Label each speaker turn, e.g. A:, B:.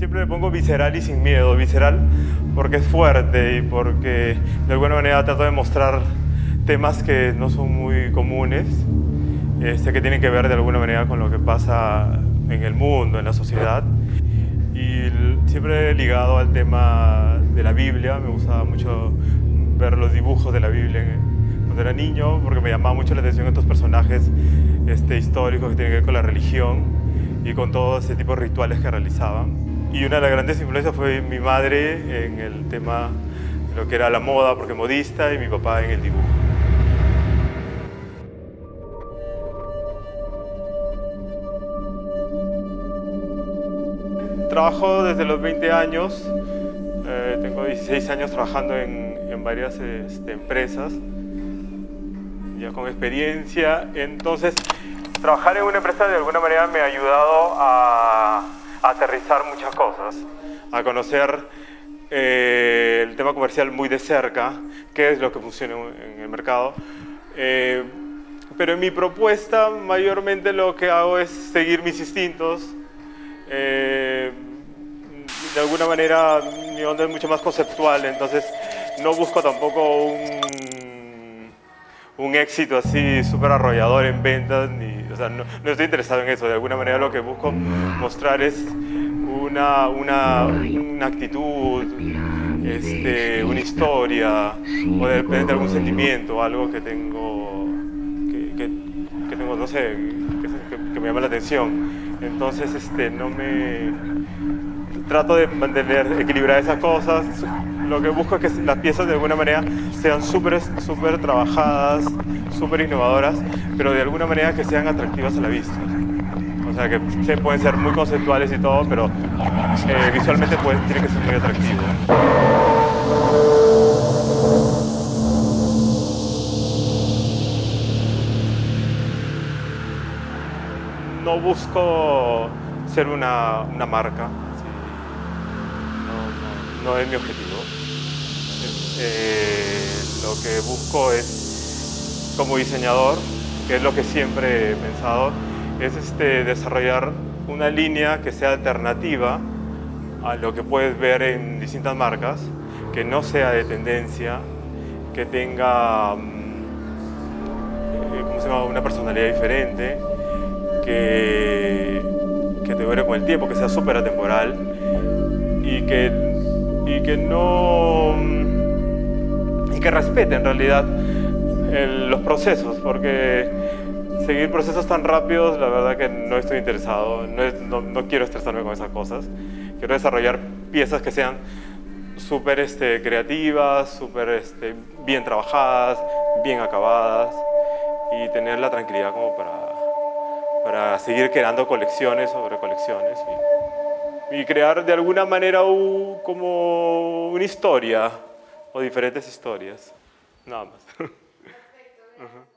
A: Siempre me pongo visceral y sin miedo. Visceral porque es fuerte y porque de alguna manera trato de mostrar temas que no son muy comunes, este, que tienen que ver de alguna manera con lo que pasa en el mundo, en la sociedad. Y siempre ligado al tema de la Biblia, me gustaba mucho ver los dibujos de la Biblia cuando era niño, porque me llamaba mucho la atención estos personajes este, históricos que tienen que ver con la religión y con todo ese tipo de rituales que realizaban. Y una de las grandes influencias fue mi madre en el tema de lo que era la moda, porque modista, y mi papá en el dibujo. Trabajo desde los 20 años, eh, tengo 16 años trabajando en, varias este, empresas, ya con experiencia, entonces trabajar en una empresa de alguna manera me ha ayudado a aterrizar muchas cosas, a conocer eh, el tema comercial muy de cerca, qué es lo que funciona en el mercado. Eh, pero en mi propuesta mayormente lo que hago es seguir mis instintos. Eh, de alguna manera mi onda es mucho más conceptual, entonces no busco tampoco un, un éxito así súper arrollador en ventas, ni, sea, no, estoy interesado en eso. De alguna manera lo que busco mostrar es una, una, una actitud, este, una historia, o de algún sentimiento, algo que tengo, que, que, tengo no sé, que, me llama la atención. Entonces, este, no me trato de mantener equilibradas esas cosas. Lo que busco es que las piezas de alguna manera sean súper super trabajadas, súper innovadoras, pero de alguna manera que sean atractivas a la vista. O sea, que se pueden ser muy conceptuales y todo, pero eh, visualmente pues, tiene que ser muy atractivo. No busco ser una, marca, no, es mi objetivo. Eh, lo que busco es, como diseñador, que es lo que siempre he pensado, es este, desarrollar una línea que sea alternativa a lo que puedes ver en distintas marcas, que no sea de tendencia, que tenga mm, eh, una personalidad diferente, que, que te dure con el tiempo, que sea súper atemporal y que, y que no... y que respete en realidad los procesos, porque seguir procesos tan rápidos, la verdad que no estoy interesado, no, no, quiero estresarme con esas cosas. Quiero desarrollar piezas que sean súper este, creativas, súper este, bien trabajadas, bien acabadas y tener la tranquilidad como para, para seguir creando colecciones sobre colecciones y, y crear de alguna manera como una historia o diferentes historias, nada más. Perfecto,